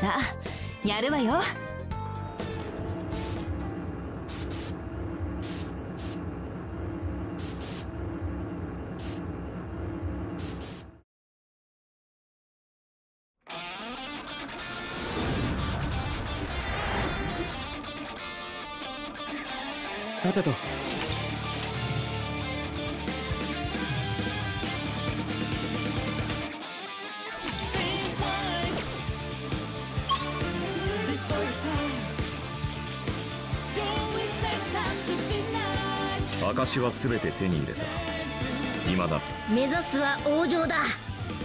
さあやるわよ。証は全て手に入れた。今だ。目指すは王城だ。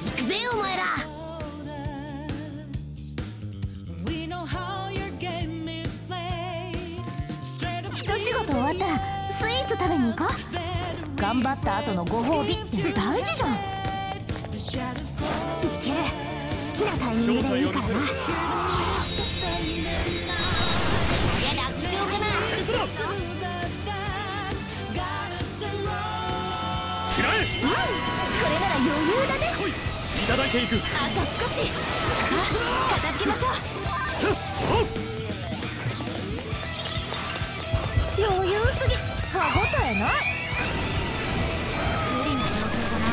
行くぜお前ら。一仕事終わったらスイーツ食べに行こう。頑張った後のご褒美って大事じゃん。いける。好きなタイミングでいいからな。や楽勝かな余裕だね。い。ただいていく。あと少し。さあ片付けましょう。余裕すぎ。歯応えない。無理な状況だな。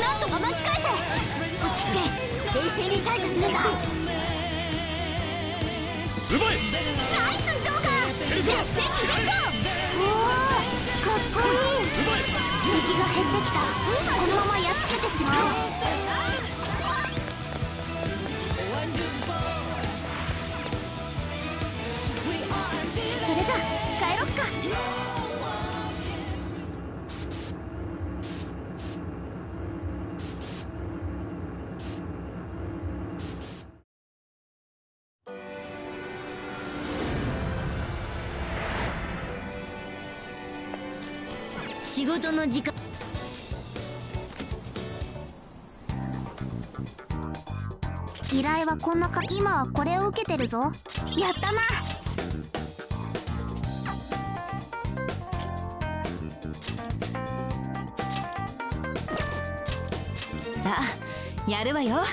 なんとか巻き返せ。落ち着け。冷静に対処するんだ。奪えナイスジョーカーかっこいい敵が減ってきたこのままやっつけてしまおうそれじゃ帰ろっか仕事の時間。依頼はこんなか今はこれを受けてるぞ。やったな。さあやるわよ。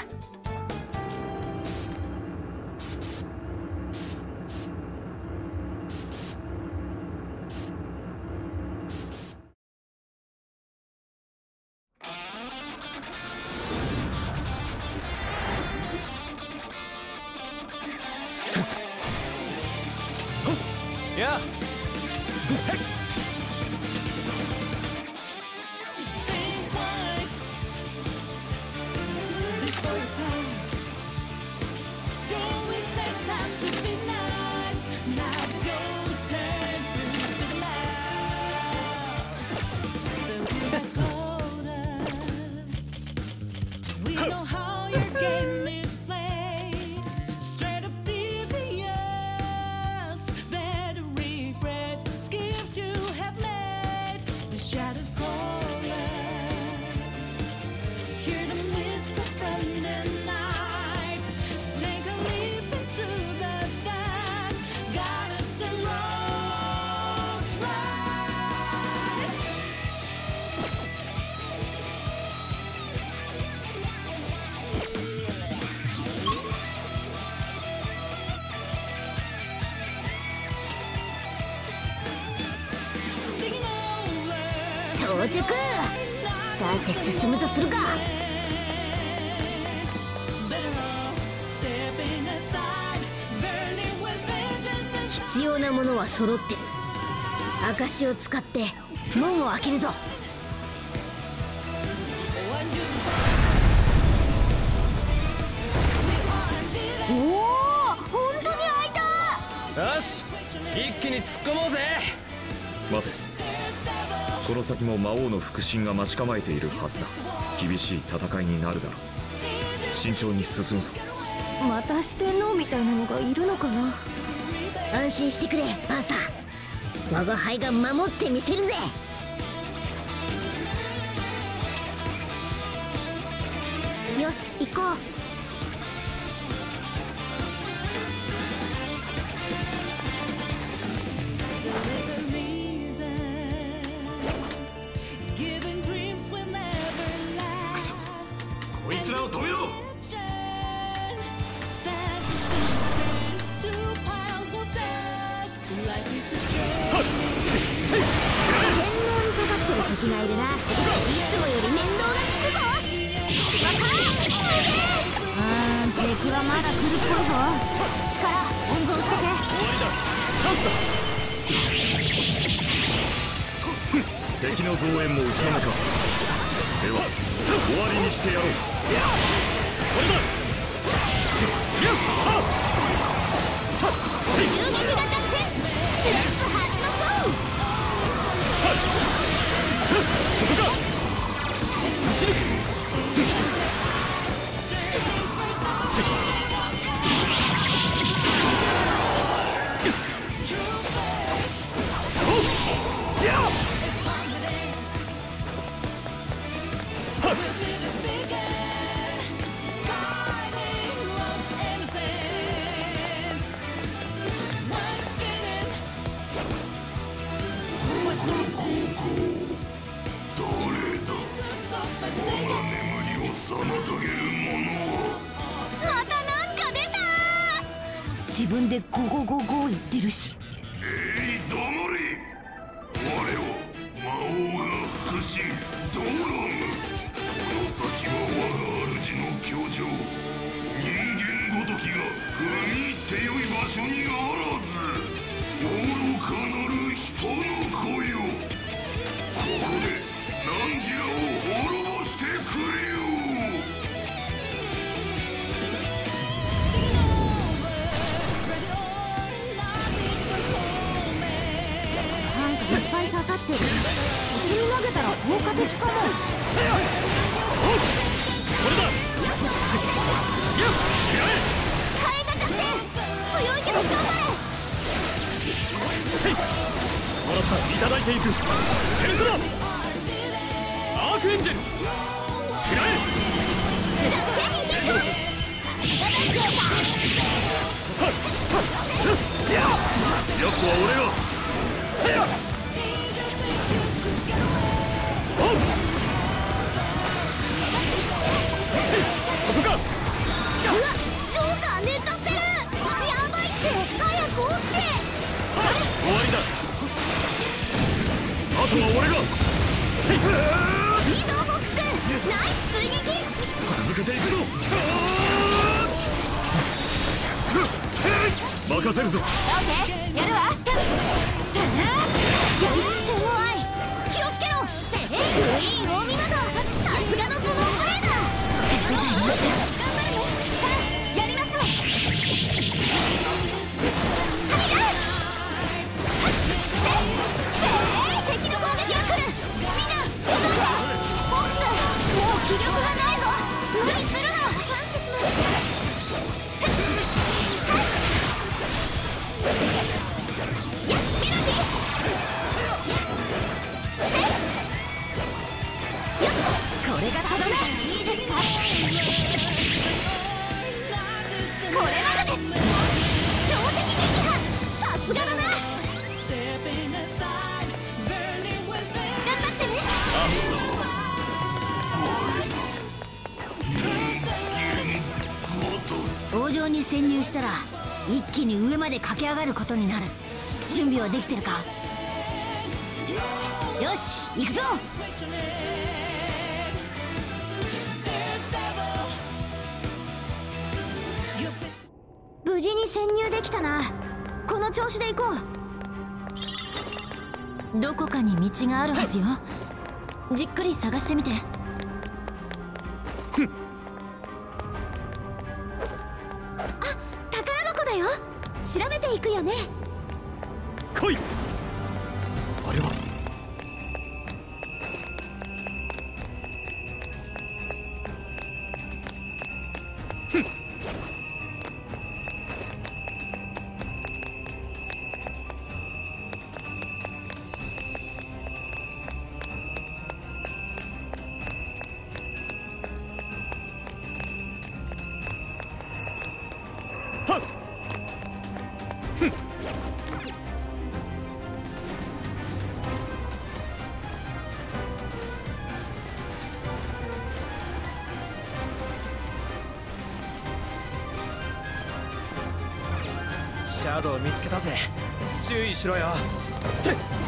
到着さて進むとするか。必要なものは揃ってる。証を使って門を開けるぞ。おお本当に開いた。よし一気に突っ込もうぜ。待てこの先も魔王の腹心が待ち構えているはずだ。厳しい戦いになるだろう。慎重に進むぞ。また四天王みたいなのがいるのかな？安心してくれパンサー我が輩が守ってみせるぜ。よし行こうけていくぞ任せるぞ。オーケーやるわ。やりつもあ気をつけろ。お見事。さすがの頭脳プレーだ。に潜入したら一気に上まで駆け上がることになる。準備はできてるか？よし行くぞ！無事に潜入できたな。この調子で行こう。どこかに道があるはずよ。じっくり探してみて。行くよね。来い。ードを見つけたぜ。注意しろよ。って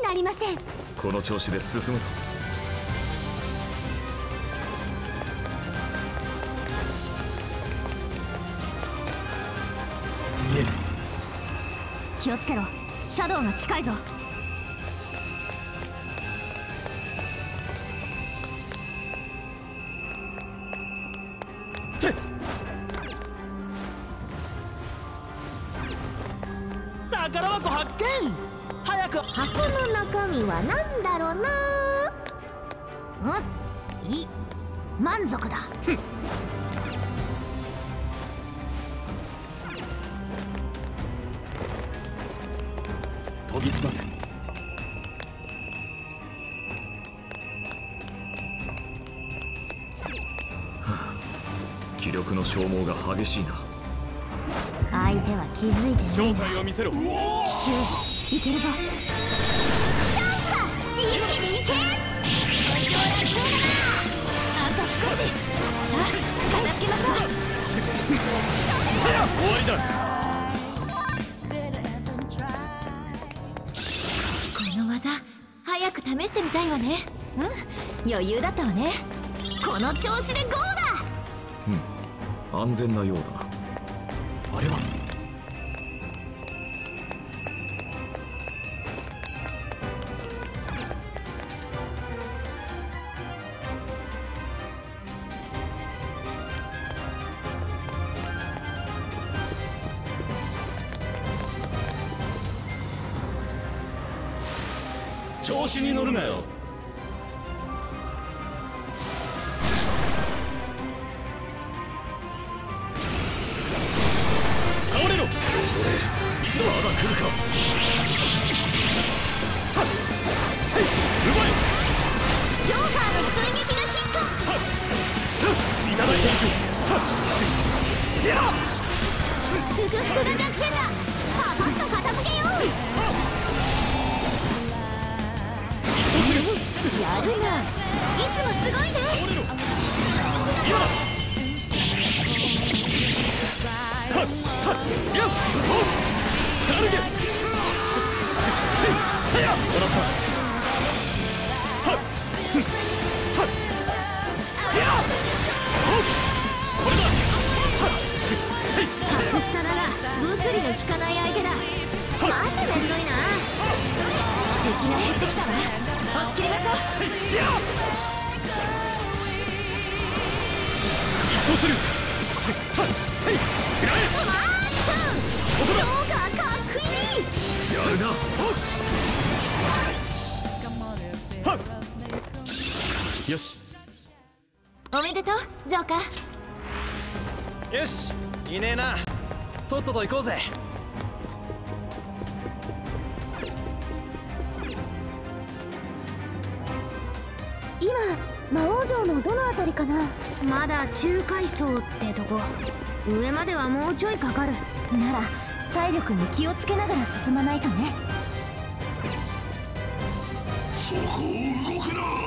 になりません。この調子で進むぞ。気をつけろ。シャドウが近いぞは何だろうな。うんいい。満足だ。研ぎ澄ませ。気力の消耗が激しいな。相手は気づいてない。正体を見せろ。奇襲いけるぞわりだこの技早く試してみたいわね。うん余裕だったわね。この調子でゴーだ。うん安全なようだな。かたていう。まいジョーカーの追撃がヒットいただいていくたいや祝福が弱点だパパッと片付けよう。やるないつもすごいね倒れろ今だたたやっおダルゲせせやもらったはっ下なら物理の効かない相手だ。マジめんどいな敵が減ってきたわ押し切りましょうそうするせたせいくらえマーションジョーカーかっこいいやるなはっ。よし。おめでとうジョーカー。よし。いねえな。とっとと行こうぜ。今魔王城のどのあたりかな？まだ中階層ってとこ。上まではもうちょいかかる。なら体力に気をつけながら進まないとね。そこを動くな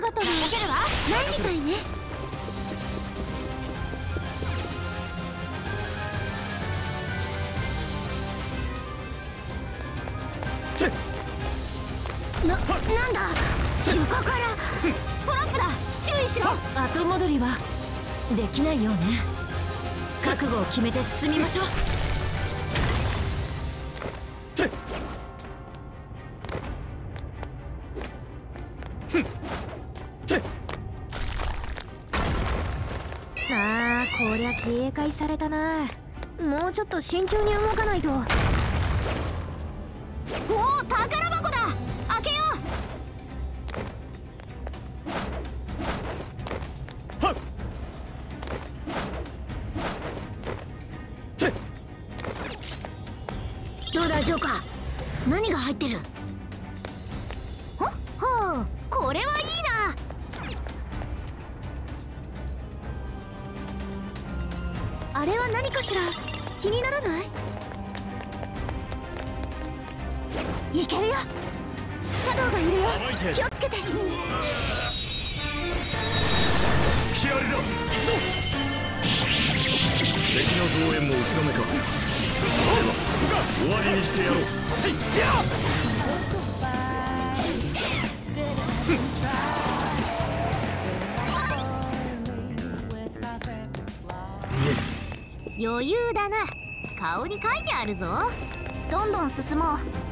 みたい。ねな、なんだ？床から。トラップだ。注意しろ。後戻りはできないようね。覚悟を決めて進みましょうれたな。もうちょっと慎重に動かないと。あれは何かしら？気にならない？いけるよ！シャドウがいるよ！気をつけて！隙ありだ。敵の増援も打ちのめか。終わりにしてやろう余裕だな。顔に書いてあるぞ。どんどん進もう。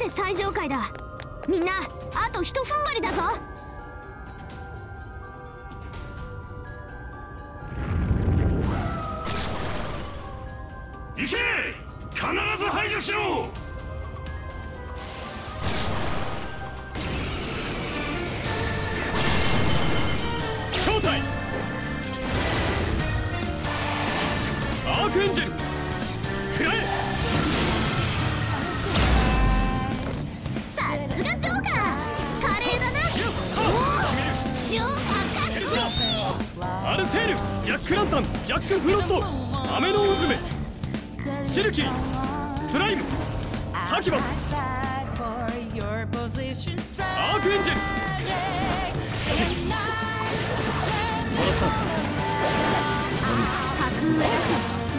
しで最上階だ。みんなあとひと踏ん張りだぞ。サキバスアークエンジェル格上だし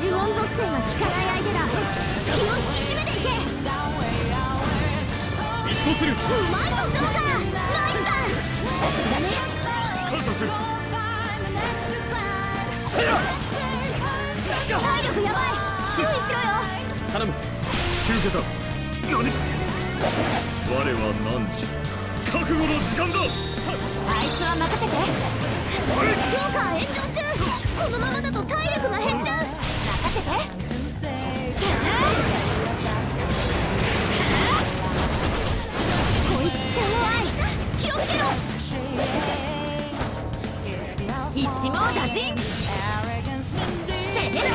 呪音属性が効かない相手だ気を引き締めていけ。う一掃するまいぞジョーカーナイスださすがね感謝する体力やばい注意しろよ頼む引き受けた何我は何時覚悟の時間だあいつは任せて。ジョーカー炎上中このままだと体力が減っちゃう任せてこいつって弱い気をつけろ一網打尽攻める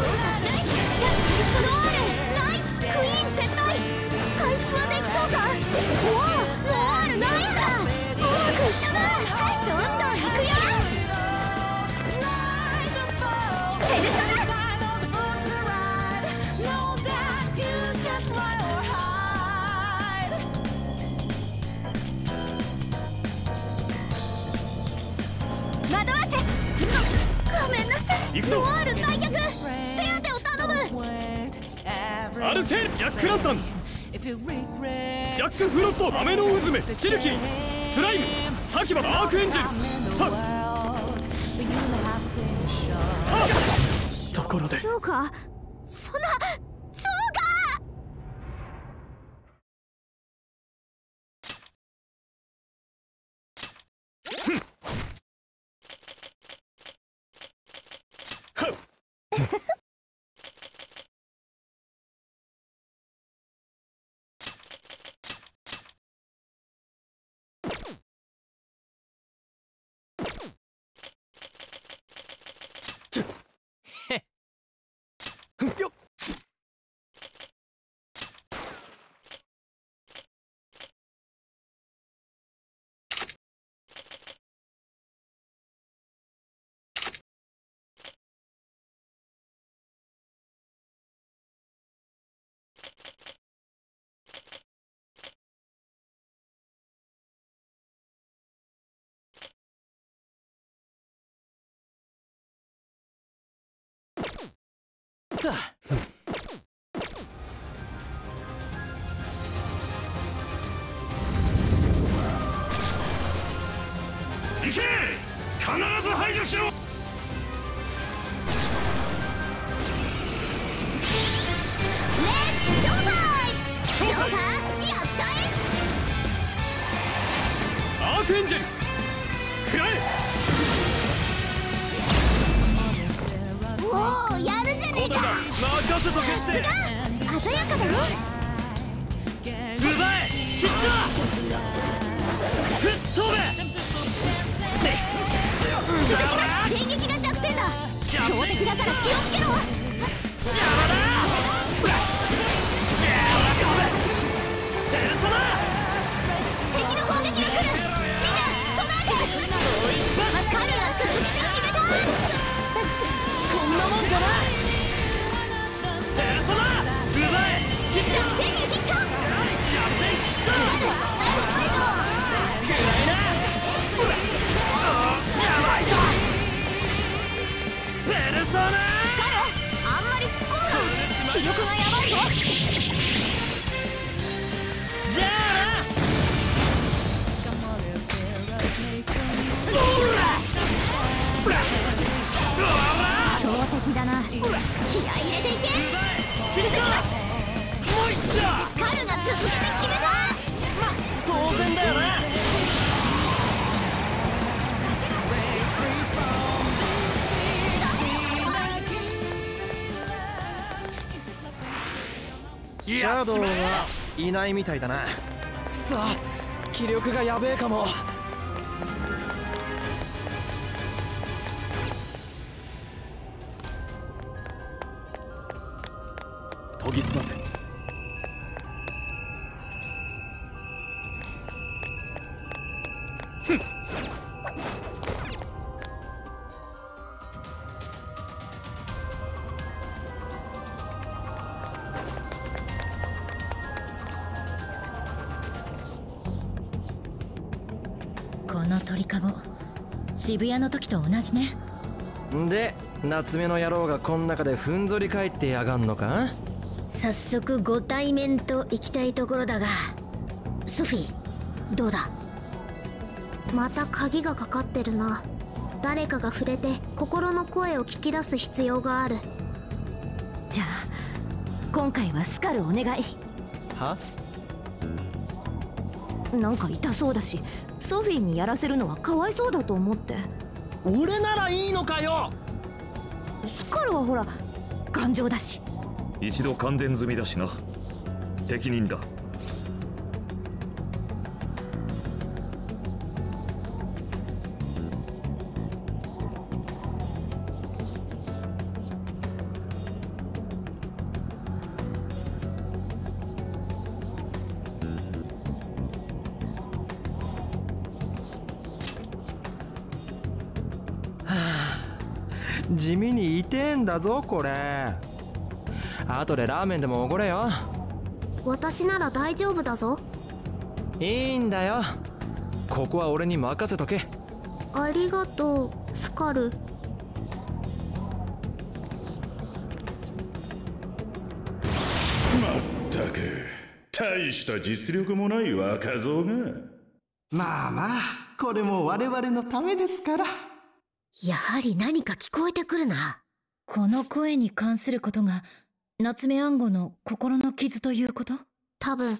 Oh, アルセールジャックランタン。ジャックフロスト雨のうずめシルキースライムサキバアークエンジェルはっところで。ジョーカーそんなジョーとないみたいだな。くそ気力がやべえかも。の時と同じね。で夏目の野郎がこん中でふんぞり返ってやがんのか？早速ご対面と行きたいところだが。ソフィーどうだ？また鍵がかかってるな。誰かが触れて心の声を聞き出す必要がある。じゃあ今回はスカルお願い。は？なんか痛そうだしソフィーにやらせるのはかわいそうだと思って俺ならいいのかよ。スカルはほら頑丈だし。一度感電済みだしな。適任だだぞこれ。後でラーメンでもおごれよ。私なら大丈夫だぞ。いいんだよ。ここは俺に任せとけ。ありがとうスカル。まったく大した実力もない若造が。まあまあこれも我々のためですから。やはり何か聞こえてくるなこの声に関することが夏目暗号の心の傷ということ？多分。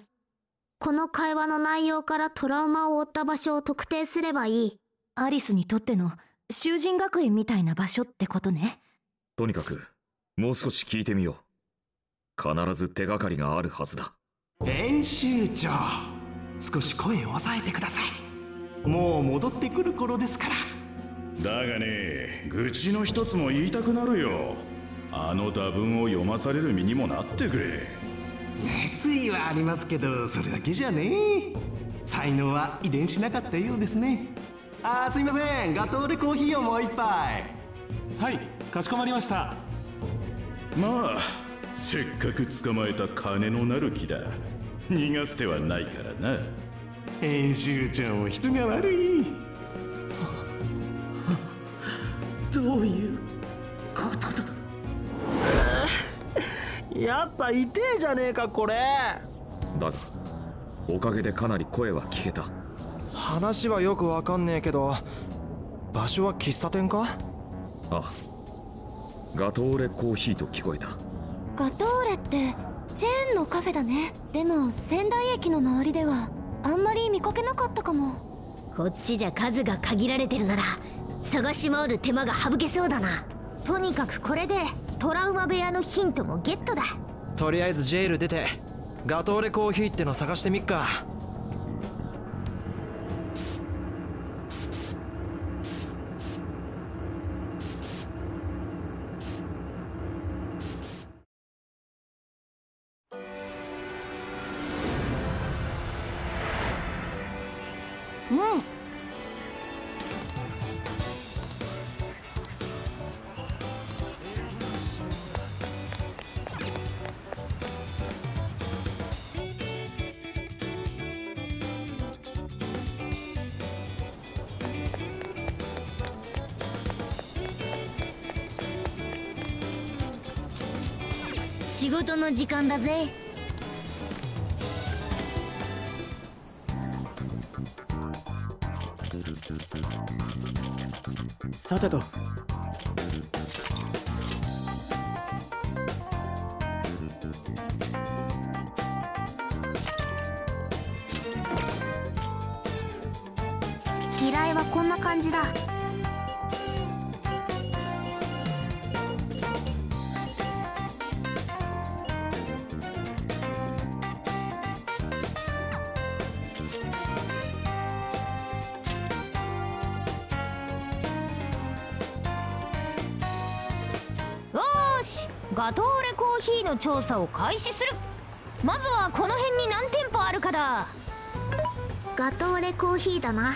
この会話の内容からトラウマを負った場所を特定すればいい。アリスにとっての囚人学園みたいな場所ってことね。とにかくもう少し聞いてみよう。必ず手がかりがあるはずだ。編集長。少し声を抑えてください。もう戻ってくる頃ですからだがね愚痴の一つも言いたくなるよ。あの打文を読まされる身にもなってくれ。熱意はありますけどそれだけじゃね才能は遺伝しなかったようですね。あーすいません。ガトーレコーヒーをもう一杯。はいかしこまりました。まあせっかく捕まえた金のなる木だ。逃がす手はないからな。編集長も人が悪いやっぱ痛えじゃねえかこれ。だがおかげでかなり声は聞けた。話はよくわかんねえけど場所は喫茶店か？あガトーレコーヒーと聞こえた。ガトーレってチェーンのカフェだね。でも仙台駅の周りではあんまり見かけなかったかも。こっちじゃ数が限られてるなら探し回る手間が省けそうだな。とにかくこれでトラウマ部屋のヒントもゲットだ。とりあえずジェイル出てガトーレコーヒーっての探してみっか。の時間だぜ。さてと。ガトーレコーヒーの調査を開始する。まずはこの辺に何店舗あるかだ。ガトーレコーヒーだな。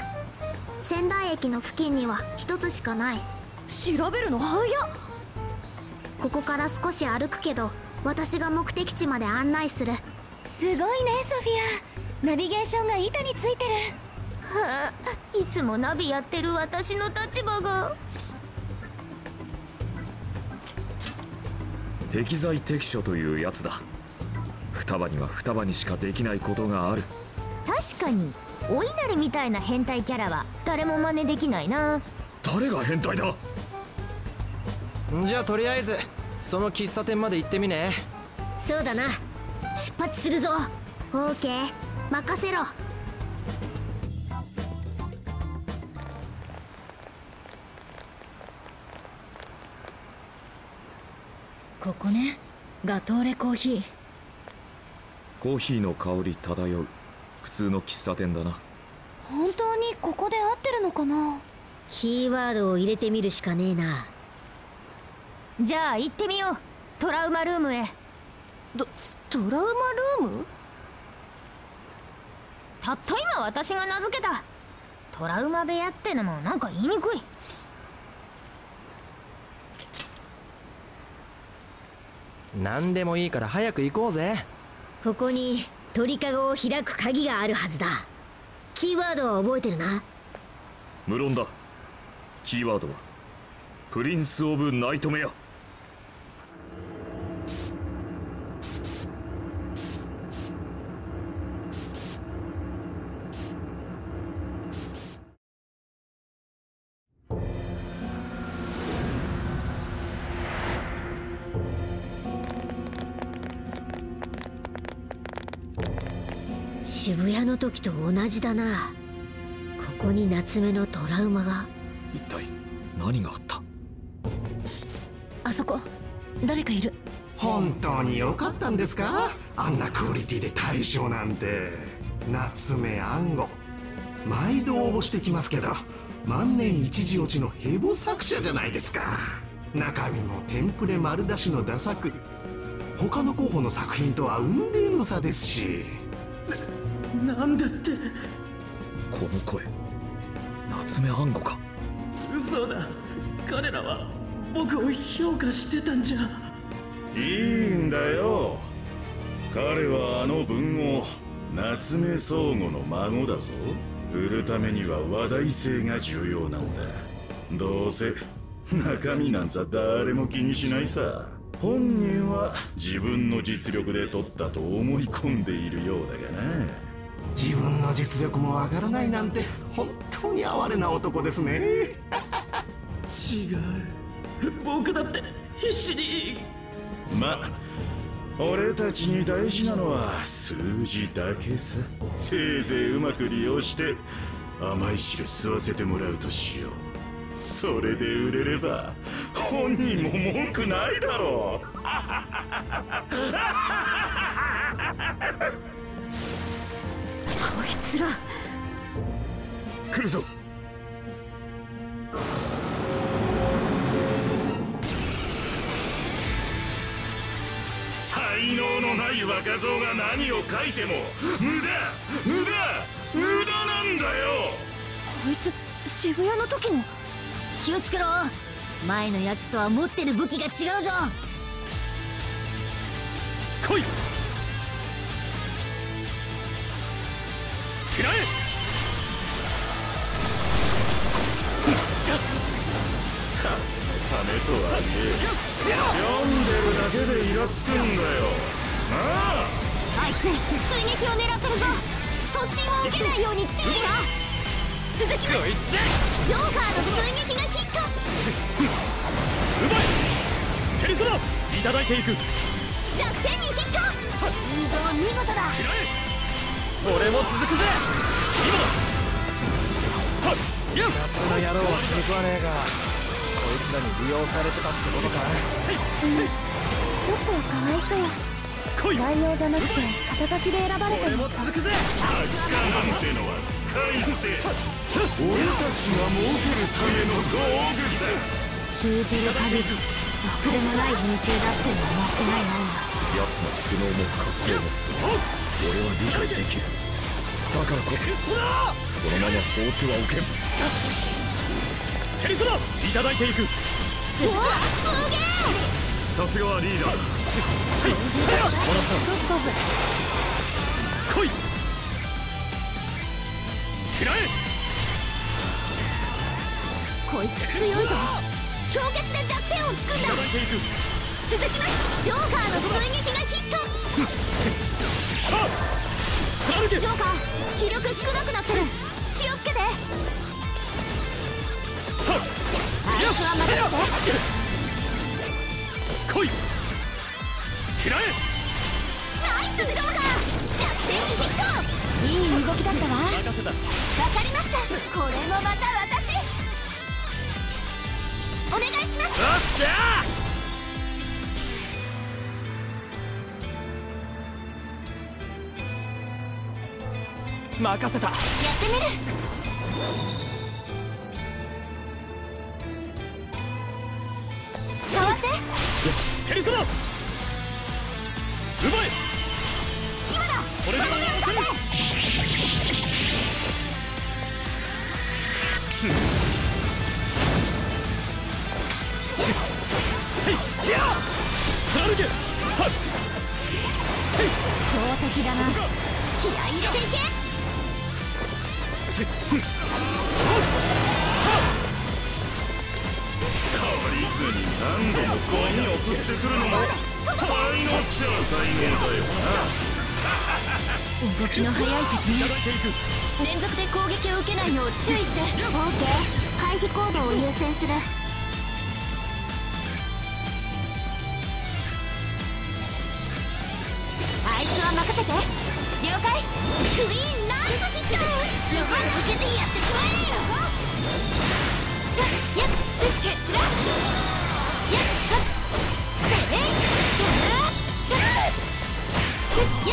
仙台駅の付近には一つしかない。調べるの早っ。ここから少し歩くけど私が目的地まで案内する。すごいねソフィア。ナビゲーションが板についてる。はあいつもナビやってる私の立場が適材適所というやつだ。双葉には双葉にしかできないことがある。確かに。お稲荷みたいな変態キャラは誰も真似できないな。誰が変態だ？んじゃあとりあえずその喫茶店まで行ってみね。そうだな。出発するぞ。オーケー。任せろここね。ガトーレコーヒー。コーヒーの香り漂う普通の喫茶店だな。本当にここで合ってるのかな。キーワードを入れてみるしかねえな。じゃあ行ってみよう。トラウマルームへ。トラウマルーム？たった今私が名付けた。トラウマ部屋ってのもなんか言いにくい何でもいいから早く行こうぜ。ここに鳥かごを開く鍵があるはずだ。キーワードは覚えてるな？無論だ。キーワードはプリンス・オブ・ナイトメア渋谷の時と同じだな。ここに夏目のトラウマが。一体何があった？あそこ。誰かいる。本当に良かったんですか？あんなクオリティで大賞なんて。夏目暗号。毎度応募してきますけど万年一時落ちのヘボ作者じゃないですか。中身もテンプレ丸出しのダサく。他の候補の作品とは雲泥の差ですしなんだって。この声夏目暗号か？嘘だ。彼らは僕を評価してたんじゃ。いいんだよ。彼はあの文豪夏目相互の孫だぞ。売るためには話題性が重要なんだ。どうせ中身なんざ誰も気にしないさ。本人は自分の実力で取ったと思い込んでいるようだがな自分の実力もわからないなんて本当に哀れな男ですね。違う。僕だって必死に。ま俺たちに大事なのは数字だけさ。せいぜいうまく利用して甘い汁吸わせてもらうとしよう。それで売れれば本人も文句ないだろう。いつら。来るぞ。才能のない若造が何を書いても無駄無駄無駄なんだよ。こいつ渋谷の時の。気をつけろ。前のやつとは持ってる武器が違うぞ。来いとはいえ読んでるだけでイラつくんだよあああいつ追撃を狙ってるぞ突進を受けないように注意だ続きますジョーカーの追撃がヒットうまいペリソナいただいていく弱点にヒットいいぞ見事だ俺も続くぜ今だはっやっ夏の野郎は気に食わねえがこいつらに利用されてたってことかせいちょっとかわいそう来い内容じゃなくて肩書きで選ばれてる俺も続くぜ作家なんてのは使い捨て俺たちが儲けるための道具さ聞いてる限りろくでもない編集だってのは間違いないわ奴の苦悩も葛藤も俺は理解できるだからこそこのまま放ってはおけんペリソナただいていく。さすがはリーダー。もらった来い。食らえこいつ強いぞ。弱点をつくんいだただいていく。続きます。ジョーカーの追撃がヒット。ジョーカー気力少なくなってる。気をつけてつは任せて来い。食らえ。ナイスジョーカー。弱点にヒットいい動きだったわ。わか任せたりました。これもまた私。お願いします。よっしゃ。任せた。やってみるペリソナ奪え今だこれでせいやカルゲはっ強敵だな気合入れていけせふん借りずに何度もゴミ送ってくるのも才能っちゃ才能だよ動きの速い敵ねいただいていく連続で攻撃を受けないよう注意して OK 回避行動を優先するあいつは任せて了解クイーンナイスヒット続けてやってしまえやっも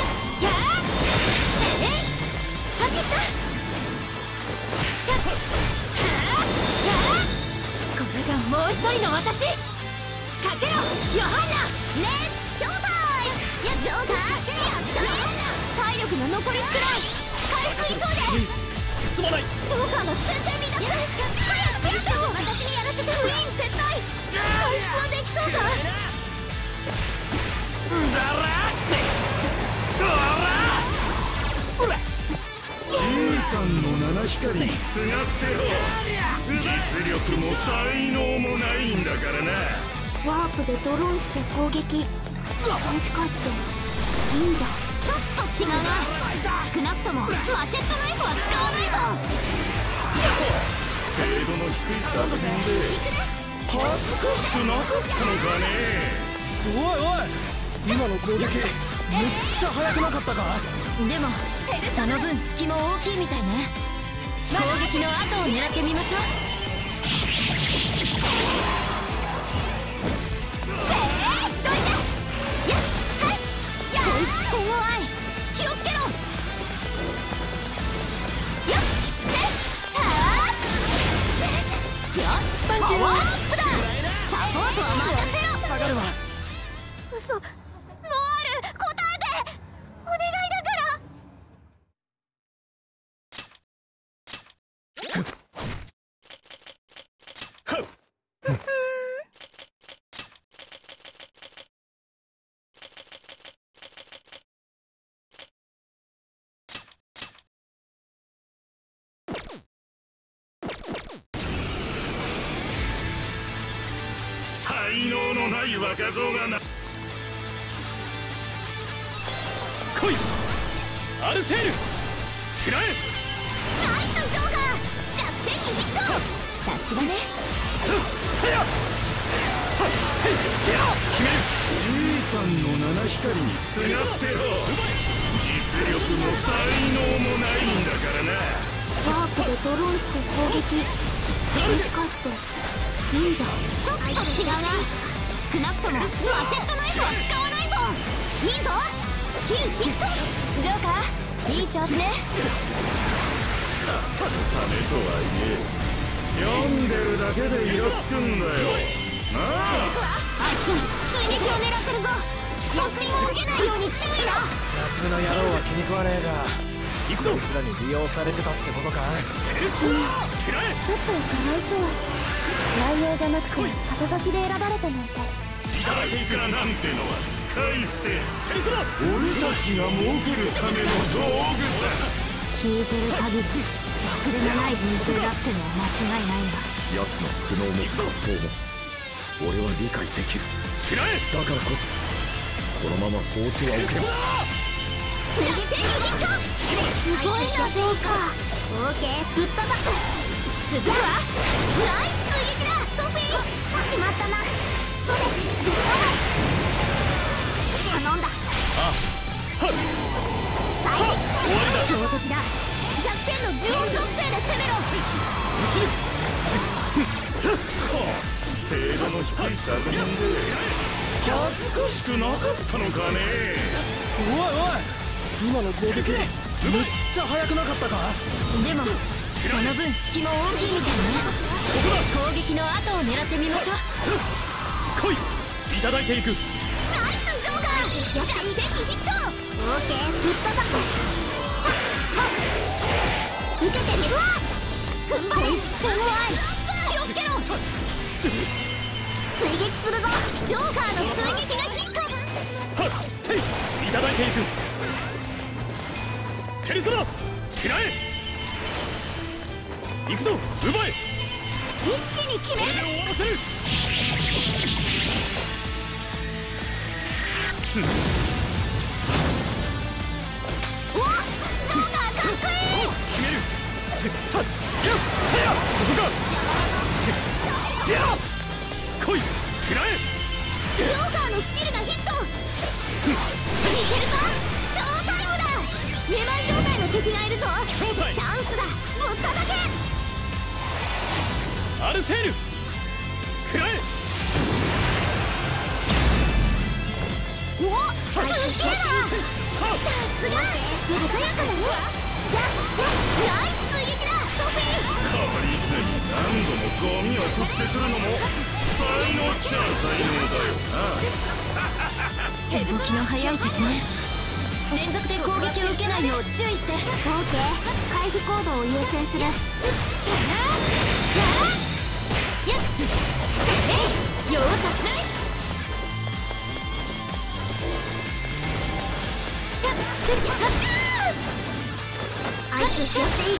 う一人の私かけろ。ヨハンナレッツショータイムやジョータやっちゃえ体力が残り少ない回復いそうですまないジョーカーが先生離脱早くペースを私にやらせてクイーン撤退回復はできそうからってさんの七光にすがってろ実力も才能もないんだからな。ワープでドローンして攻撃。もしかして忍者。ちょっと違うな。少なくともマチェットナイフは使わないぞ。程度の低い作品で恥ずかしくなかったのかね。おいおい。今の攻撃めっちゃ速くなかったか？でもその分隙も大きいみたいね。攻撃の後を狙ってみましょう。せーどいてやっはい。やこいつ手強い気をつけろ。よっせはー。よしパワー。アップだ。サポートは任せろ。下がるわ。嘘すがね。せやじいさんの七光にすがってろ。実力も才能もないんだからな。ワープでドローンして攻撃。もしかして忍者。ちょっと違うな。少なくともマチェットナイフは使わないぞ。いいぞ。スキルヒット。ジョーカーいい調子ねためとはいえ読んでるだけでイラつくんだよなああいつ追撃を狙ってるぞ突進を受けないように注意だ夏の野郎は気に食わねえが行くぞこいつらに利用されてたってことかエルスちょっとかわいそう内容じゃなくて肩書きで選ばれてなんて才倉なんてのは使い捨て俺たちが儲けるための道具さ聞いてる限りろくでもない文集だってのは間違いないわ奴の苦悩も葛藤も俺は理解できる。食らえ！だからこそこのまま放ってはおけん追撃にヒットすごい。なジョーカーオーケー。ぶっ飛ばす。続くわナイス！追撃だ！ソフィー！決まったな。それぶっ飛ばす。頼んだ。最後。強敵だ。弱点の呪音属性で攻めろ。程度の低い作品で恥ずかしくなかったのかねおいおい今の攻撃めっちゃ速くなかったか？でもその分隙も大きいみたいね攻撃の後を狙ってみましょう。来いいただいていく。ナイスジョーカー。ヒットオーケーぶっ飛ばす受けてみるわ踏ん張れ気をつけろ追撃するぞジョーカーの追撃がヒットはっいただいていく。え行くぞ奪え。一気に決めこれで終わらせる来い食らえジョーカーのスキルがな。さすが。鮮やかだね。ナイス。りずに何度もゴミを送ってくるのも才能っちゃ才能だよ動きの速い敵ね。連続で攻撃を受けないよう注意して。オーケー。回避行動を優先する。やっ容赦しないあいつやっていい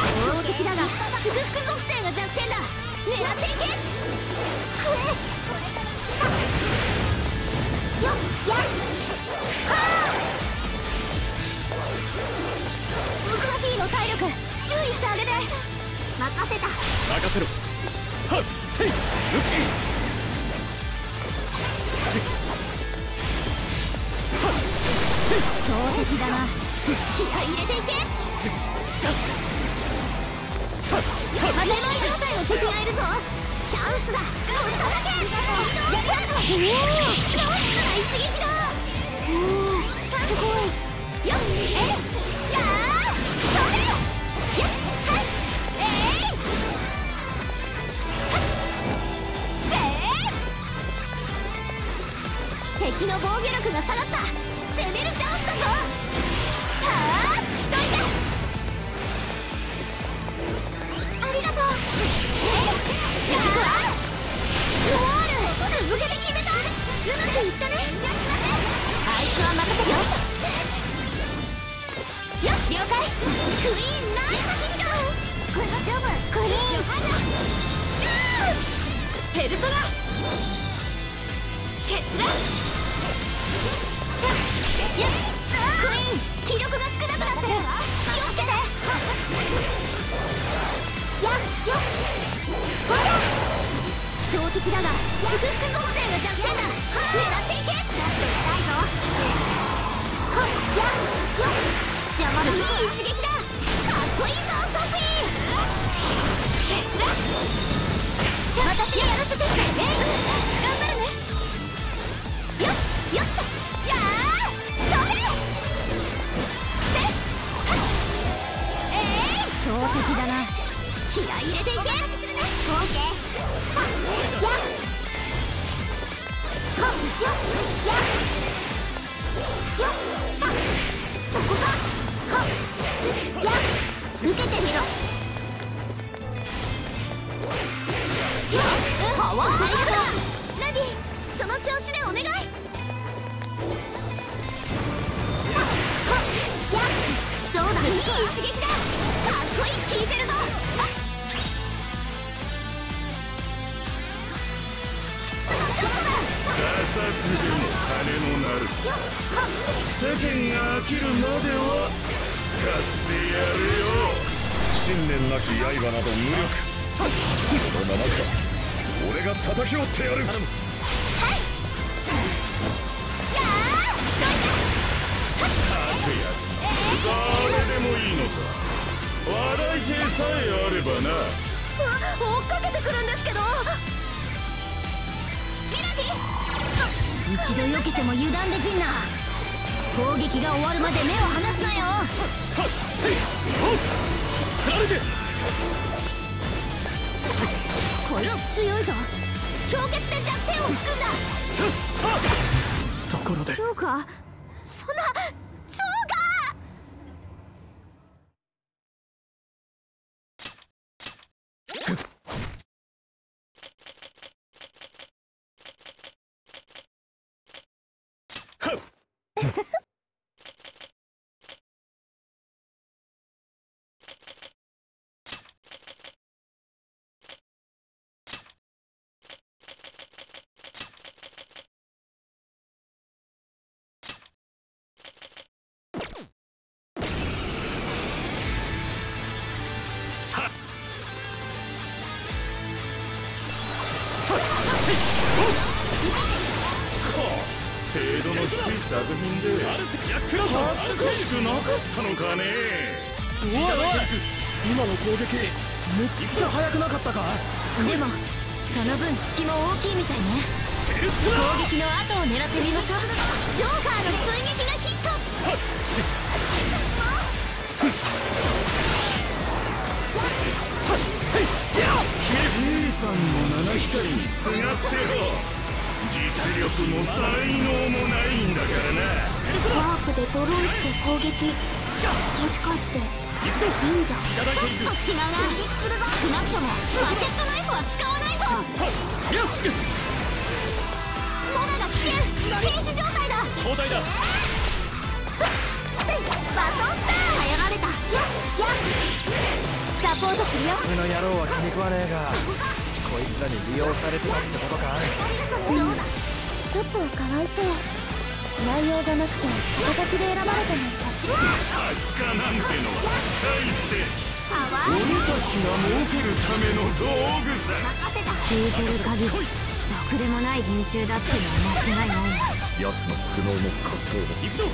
強敵だが祝福属性が弱点だ。狙っていけ。よっやっ。はあ。ソフィーの体力注意してあげて。任せた。任せろ。は強敵だな。気合い入れていけンスだぶっただけやりましょうおおナイスな一撃だおおすごい敵の防御力が下がった。くいったねあいつは任せてよよっ了解クイーンナイスヒットグッジョブクイーンペルソナケツラやっクイーン気力が少なくなってる気をつけてやっ。よっほら強敵だが祝福属性が弱点だ狙っていけちょっと痛いぞはっやっよっ邪魔だいい一撃だかっこいいぞソフィーケツラ私にやらせて頑張るねよっよっとやーそれせっはっえい強敵だな。気合い入れていけ。かっやっ受けてみろよしパワーアップだナディその調子でお願いはっはっやっどうだいい一撃だかっこいい効いてるぞダサくでも金のなる。世間が飽きるまでは使ってやるよ。信念なき刃など無力。そのままか。俺が叩き折ってやる。やーどい。ってやつ。誰でもいいのさ。笑い性さえあればな。追っかけてくるんですけど一度避けても油断できんな。攻撃が終わるまで目を離すなよ。こいつ強いぞ。氷結で弱点をつくんだ。ところで。そうかックラウ恥ずかしくなかったのかね？おいおい今の攻撃めっちゃ速くなかったか？でもその分隙も大きいみたいね。攻撃の後を狙ってみましょう。ジョーカーの追撃がヒット。はっいすがってよ実力も才能もないんだからなワープでドローンして攻撃もしかして忍者。ちょっと違うな少なくともマチェットナイフは使わないぞモナが危険瀕死状態だ交代だバトンタ頼られたやっやっサポートするよ俺の野郎は気に食わねえがこいつらに利用されてたってことかどうだちょっとかわいそう内容じゃなくて肩書きで選ばれてない作家なんてのは使い捨て俺たちが儲けるための道具さ任せた聞いてる限りろくでもない編集だってのは間違いない奴の苦悩も葛藤も行くぞ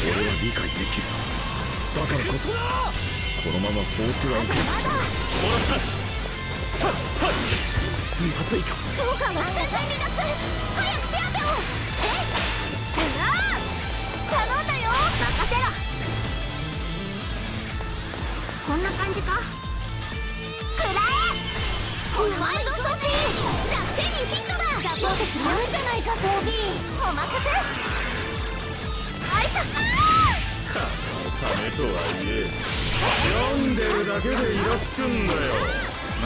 俺は理解できるだからこそこのまま放ってはおけんもらったまずいかジョーカーが戦線離脱早く手当てを頼んだよ。任せろ。こんな感じか。くらえうまいぞソフィー。弱点にヒットだ。サポートするじゃないかソフィー。お任せ。あいたためとはいえ読んでるだけでイラつくんだよな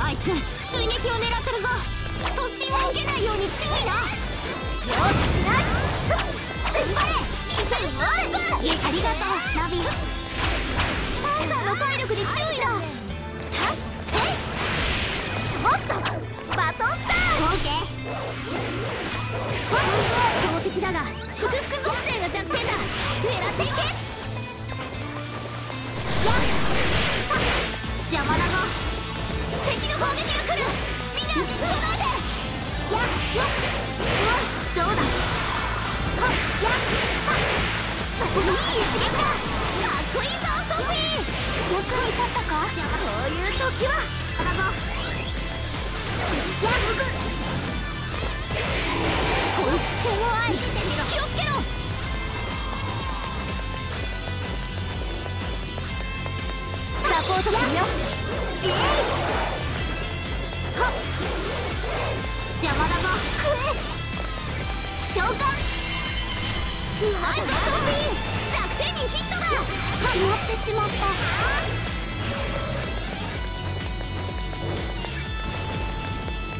ああいつ追撃を狙ってるぞ。突進を受けないように注意な。容赦し。りがとうナビ。パンサーの体力に注意だ。たえ？ちょっとバトンターンオーケー強敵だが祝福属性が弱点だ。狙っていけ。やっ邪魔だぞ。敵の攻撃が来る。みんな備えて。やっやどうだ。はっやっはっそこにいい刺激だかっこいいぞソフィー役に立ったかじゃあこういう時はだぞやっこいつ手強い気をつけろサポートするよえいはっ邪魔だぞくえ召喚まいぞソフィー弱点にヒットだはまってしまった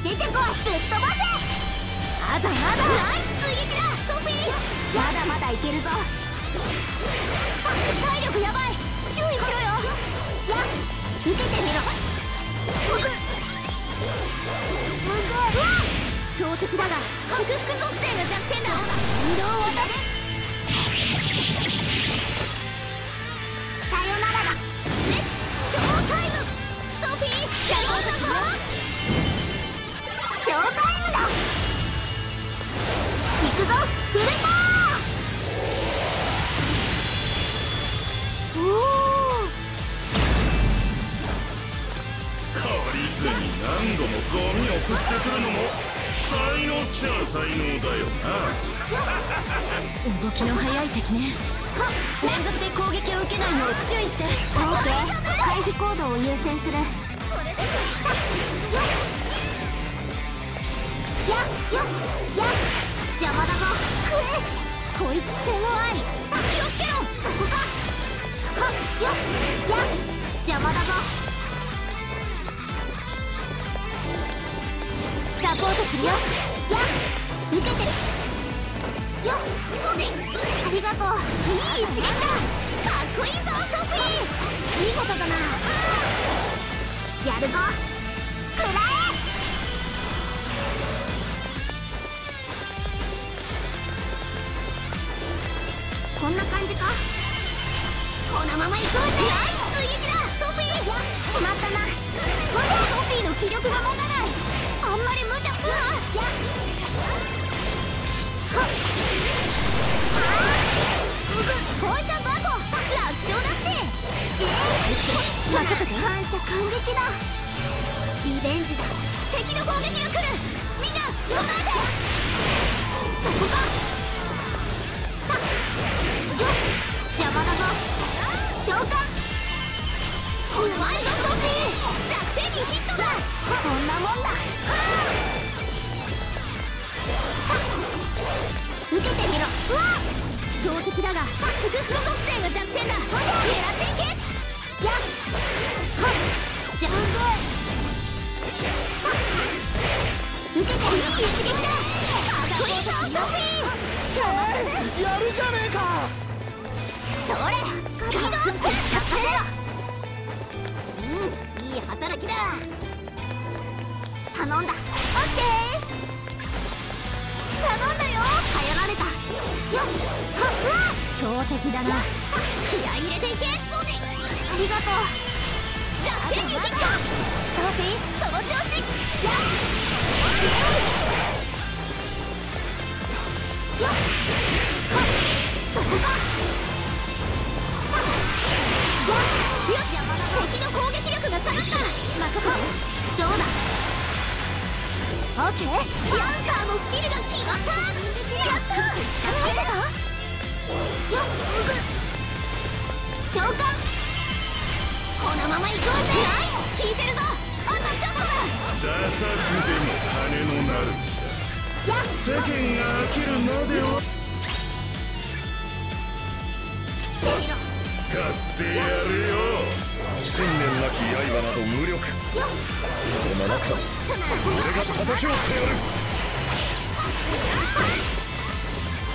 出てこいぶっ飛ばせまだまだナイス追撃だソフィーまだまだいけるぞ体力やばい注意しろよや見ててみろ僕むぐわ強敵だが祝福属性が弱点だ。移動を渡せ何度もゴミ送ってくるのも才能っちゃ才能だよな。動きの速い敵ね。連続で攻撃を受けないよう注意して。オーケー回避行動を優先する。やっ。やっ。やっ。邪魔だぞ。くえこいつ手強い。気をつけろ。そこか。はっ。よっ。やっ。邪魔だぞ。サポートするよ。やっ。受けてるよっそうでありがとう。いい一撃だ。かっこいいぞソフィー。いいことだな。やるぞ。くらえ。こんな感じか。このまま行こうぜ。ナイス追撃だソフィー。決まったな。まだソフィーの気力が持たない。あんまり無茶すな。はっこいつはバコ楽勝だってええ任せて反射感激だリベンジだ敵の攻撃が来るみんな備えてそこかよっ邪魔だぞ召喚うまいぞソフィー弱点にヒットだこんなもんだ。受けてみろ。うわ強敵だが祝福属性が弱点だ。狙っていけ。やっ。はっ。じゃ受けてみろ。一撃だカリソーソフィー。やるじゃねえかそれ。スピードアップ。任せろ。うんいい働きだ。頼んだ。オッケー。強敵だな。気合い入れて。いけそうねありがとう。弱点にヒットソフィーその調子。やっ。よっ。はっそこかよし。敵の攻撃力が下がった。任せて。どうだ？オッケー。ランサーのスキルが決まった。召喚このまま行こうぜナイス効いてるぞあとちょっとだダサくでも金のなる。やっ世間が飽きるまではてみろ使ってやるよ。信念なき刃など無力。よっそのままか俺が叩き折ってやる。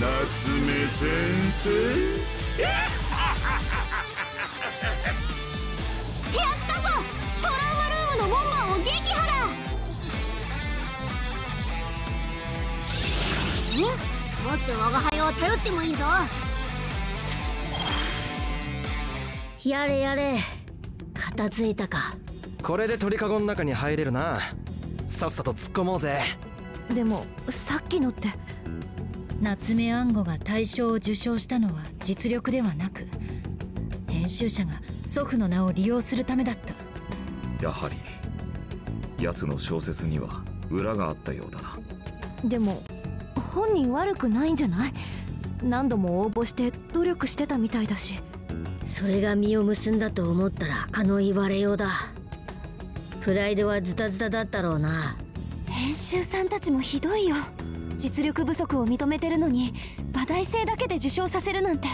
夏目先生やったぞトラウマルームの門番を撃破だんもって我が輩を頼ってもいいぞ。やれやれ。片付いたか。これで鳥かごの中に入れるな。さっさと突っ込もうぜ。でもさっきのって夏目暗吾が大賞を受賞したのは実力ではなく編集者が祖父の名を利用するためだった。やはり奴の小説には裏があったようだな。でも本人悪くないんじゃない？何度も応募して努力してたみたいだし。それが実を結んだと思ったらあの言われようだ。プライドはズタズタだったろうな。編集さんたちもひどいよ実力不足を認めてるのに馬大生だけで受賞させるなんて。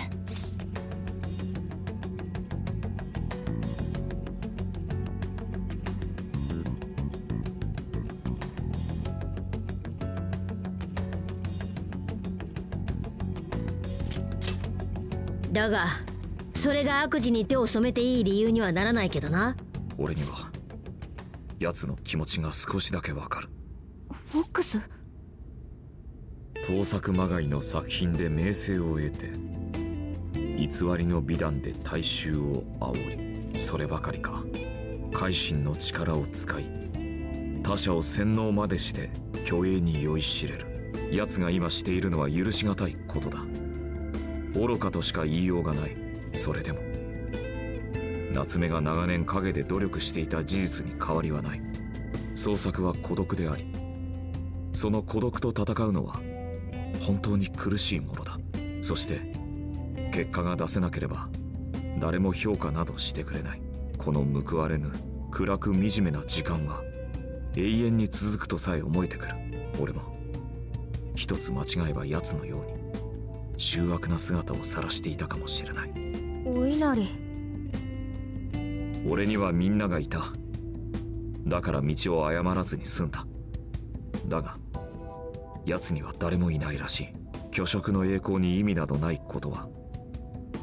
だがそれが悪事に手を染めていい理由にはならないけどな。俺には奴の気持ちが少しだけわかる。フォックス？盗作まがいの作品で名声を得て偽りの美談で大衆を煽りそればかりか。改心の力を使い他者を洗脳までして虚栄に酔いしれる。奴が今しているのは許し難いことだ。愚かとしか言いようがない。それでも夏目が長年陰で努力していた事実に変わりはない。創作は孤独でありその孤独と戦うのは本当に苦しいものだ。そして結果が出せなければ誰も評価などしてくれない。この報われぬ暗く惨めな時間は永遠に続くとさえ思えてくる。俺も一つ間違えば奴のように醜悪な姿を晒していたかもしれない。お稲荷。俺にはみんながいた。だから道を誤らずに済んだ。だが奴には誰もいないらしい。虚飾の栄光に意味などないことは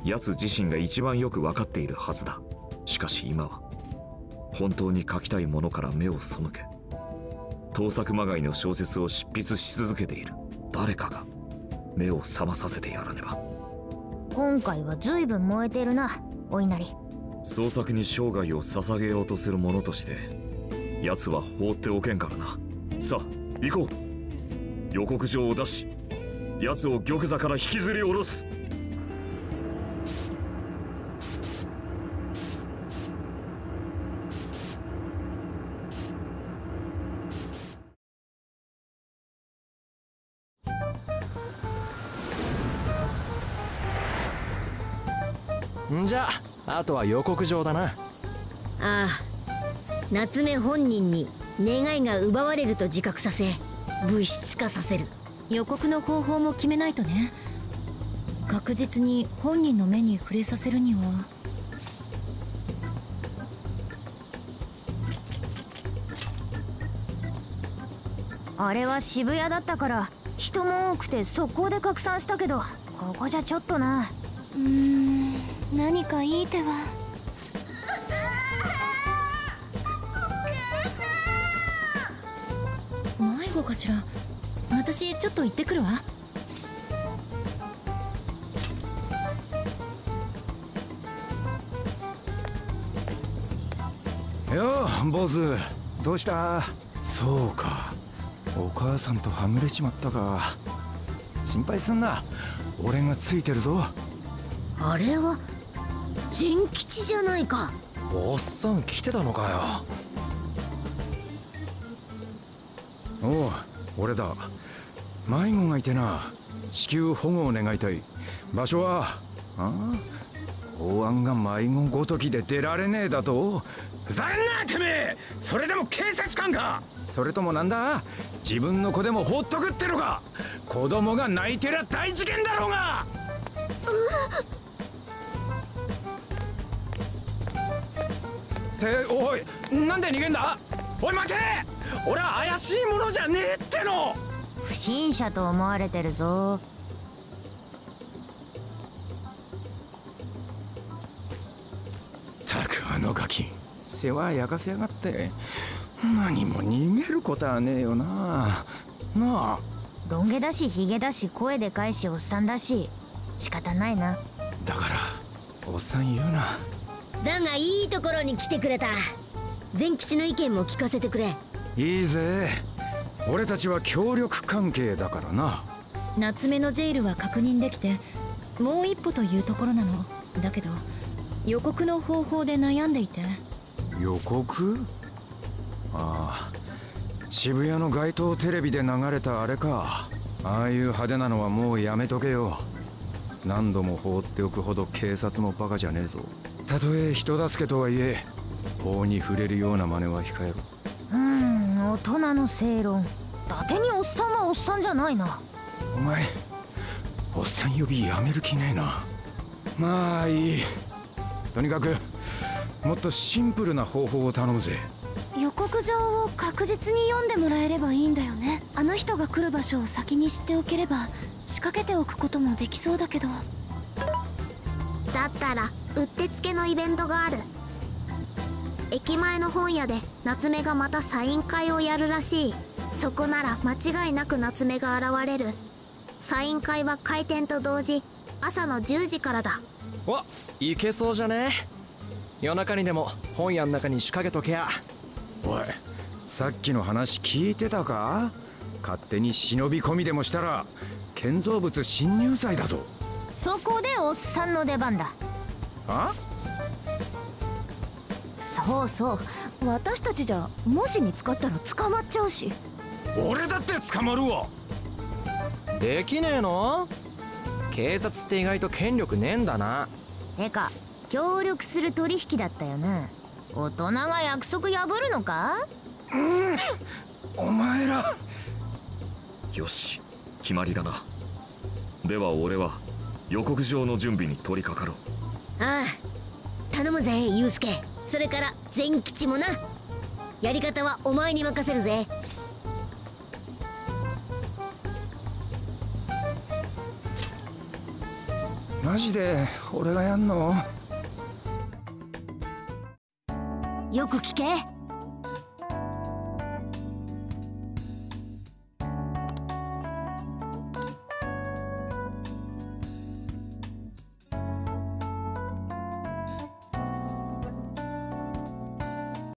奴自身が一番よく分かっているはずだ。しかし今は本当に書きたいものから目を背け盗作まがいの小説を執筆し続けている。誰かが目を覚まさせてやらねば。今回は随分燃えてるなお稲荷。創作に生涯を捧げようとする者として奴は放っておけんからな。さあ行こう予告状を出し奴を玉座から引きずり下ろす。んじゃああとは予告状だな。ああ夏目本人に願いが奪われると自覚させ物質化させる。予告の方法も決めないとね。確実に本人の目に触れさせるには。あれは渋谷だったから人も多くて速攻で拡散したけどここじゃちょっとな。うーん何かいい手は。かしら。私ちょっと行ってくるわ。よう坊主。どうした？そうか。お母さんとはぐれちまったか。心配すんな。俺がついてるぞ。あれは善吉じゃないか。おっさん来てたのかおう俺だ。迷子がいてな。至急保護を願いたい。場所はああ公安が迷子ごときで出られねえだと。ふざけんなてめえ。それでも警察官か。それともなんだ。自分の子でも放っとくってのか。子供が泣いてりゃ大事件だろうが。っ。ておいなんで逃げんだおい待て。俺は怪しいものじゃねえっての。不審者と思われてるぞ。たくあのガキ世話焼かせやがって。何も逃げることはねえよな。なあ。ロン毛だしヒゲだし声でかいしおっさんだし。仕方ないな。だからおっさん言うな。だがいいところに来てくれた善吉の意見も聞かせてくれ。いいぜ。俺たちは協力関係だからな。夏目のジェイルは確認できてもう一歩というところなの。だけど予告の方法で悩んでいて。予告？ああ。渋谷の街頭テレビで流れたあれか。ああいう派手なのはもうやめとけよ。何度も放っておくほど警察もバカじゃねえぞ。たとえ人助けとはいえ法に触れるような真似は控えろ。うーん大人の正論。伊達におっさんはおっさんじゃないな。お前おっさん呼びやめる気ねえな。まあいい。とにかくもっとシンプルな方法を頼むぜ。予告状を確実に読んでもらえればいいんだよね。あの人が来る場所を先に知っておければ仕掛けておくこともできそうだけど。だったらうってつけのイベントがある駅前の本屋で夏目がまたサイン会をやるらしい。そこなら間違いなく夏目が現れる。サイン会は開店と同時朝の10時からだ。おいけそうじゃね？夜中にでも本屋の中に仕掛けとけや。おいさっきの話聞いてたか？勝手に忍び込みでもしたら建造物侵入罪だぞ。そこでおっさんの出番だ。あ？そうそう。私たちじゃもし見つかったら捕まっちゃうし。俺だって捕まるわ。できねえの？警察って意外と権力ねえんだな。てか協力する取引だったよな大人が約束破るのか？お前ら。よし。決まりだな。では俺は予告状の準備に取り掛かろう。ああ。頼むぜユウスケそれから善吉もな。やり方はお前に任せるぜ。マジで俺がやんの？よく聞け